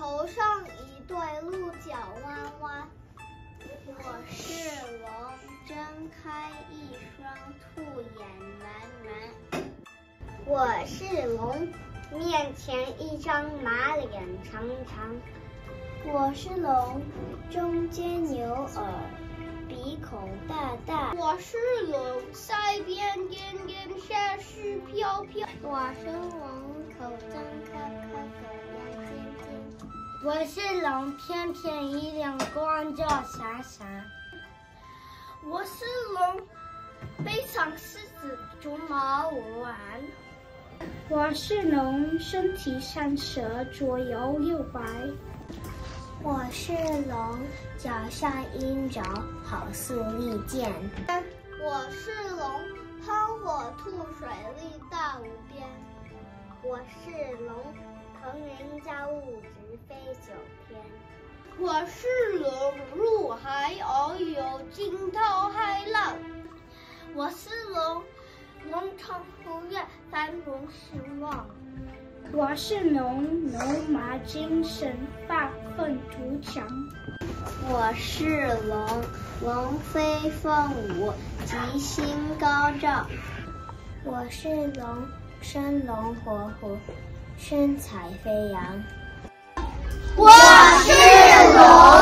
头上一对鹿角弯弯，我是龙；睁开一双兔眼圆圆，我是龙；面前一张马脸长长，我是龙；中间牛耳鼻孔大大，我是龙；腮边根根下须飘飘，我是龙；口张开开口呀。我是龙，片片一亮，光照闪闪。我是龙，背上狮子，竹马玩。我是龙，身体像蛇，左摇右摆。我是龙，脚下鹰爪，好似利剑。我是龙，喷火吐水，力大无边。我是龙，腾云驾雾，直飞。我是龙，入海遨游，惊涛骇浪。我是龙。龙腾虎跃，繁荣兴旺。我是龙，龙马精神，发愤图强。我是龙，龙飞凤舞，吉星高照。我是龙，生龙活虎，神采飞扬。我是龙。